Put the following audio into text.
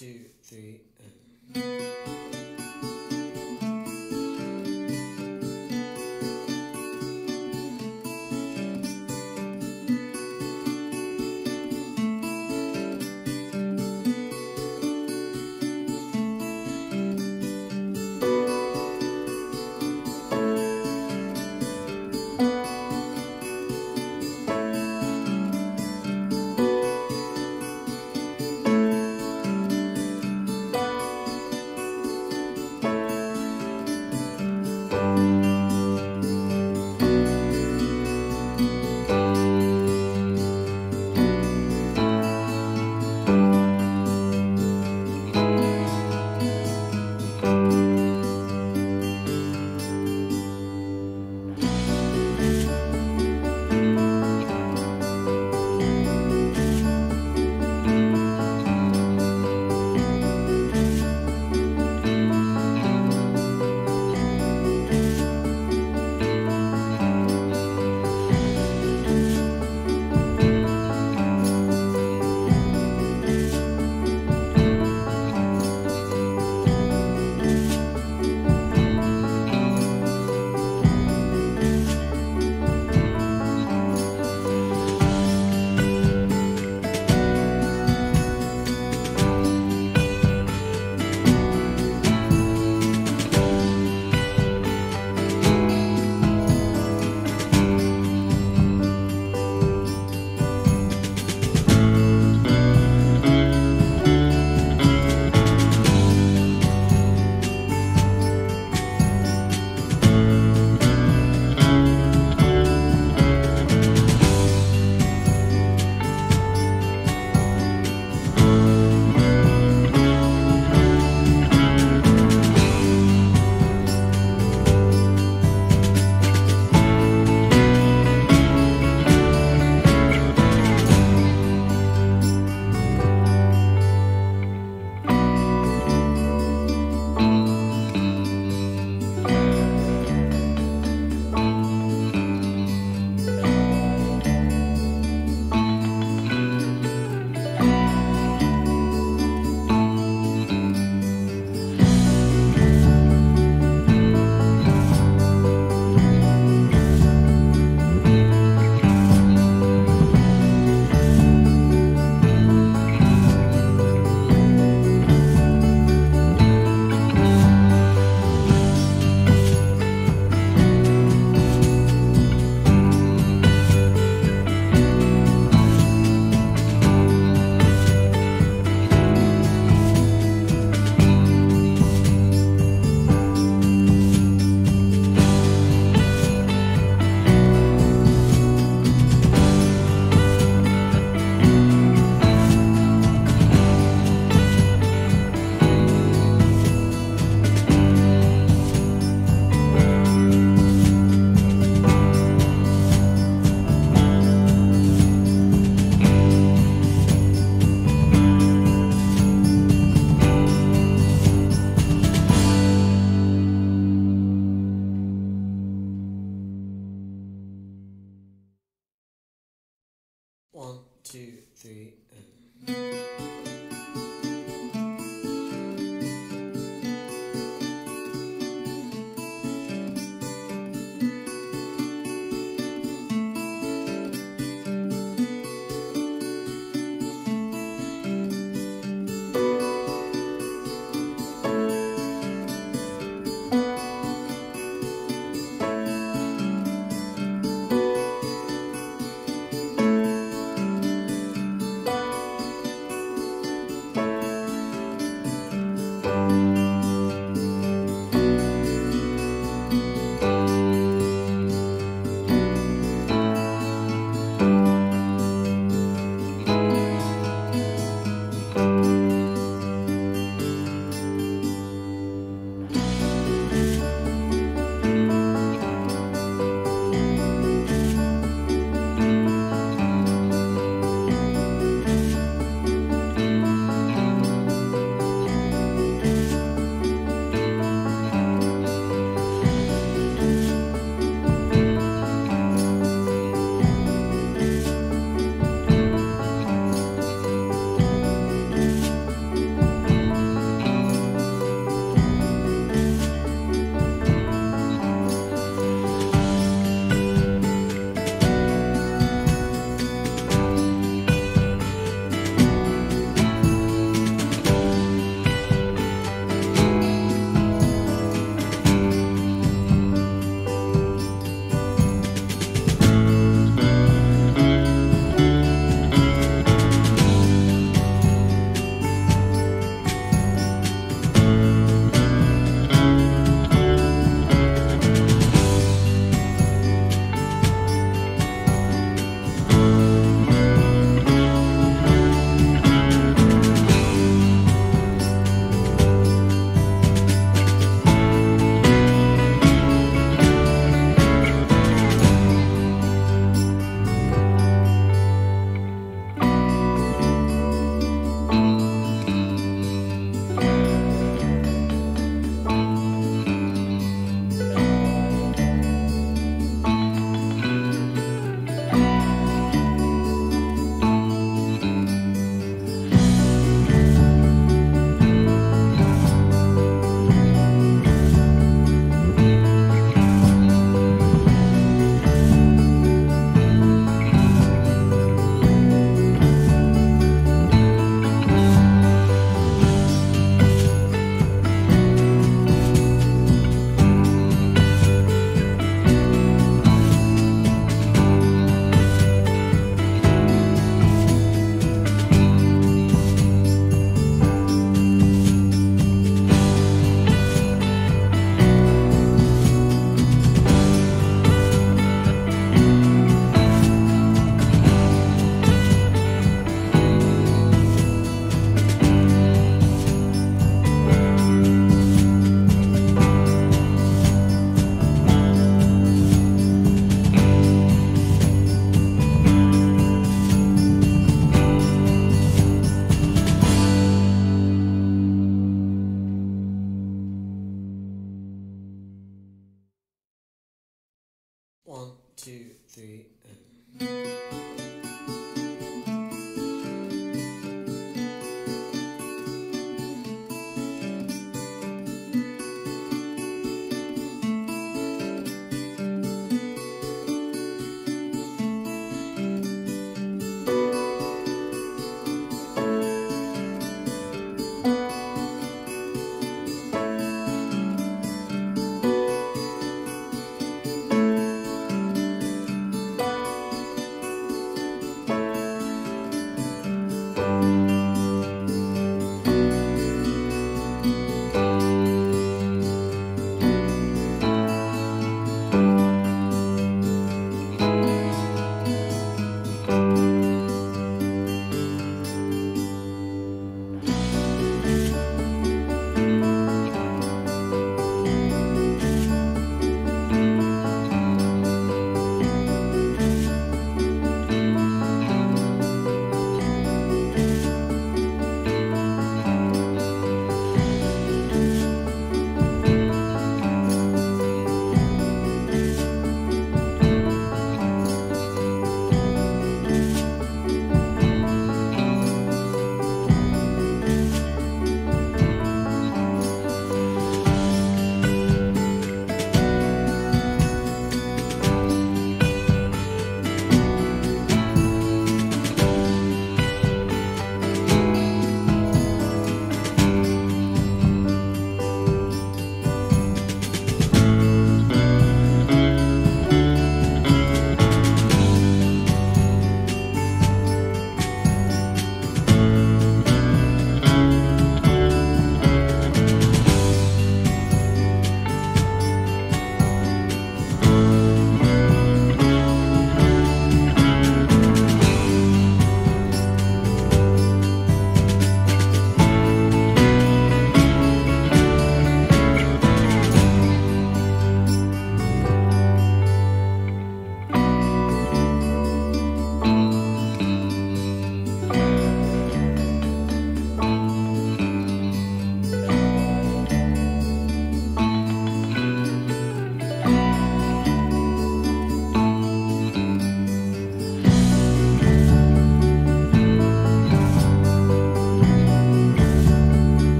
Two, three, and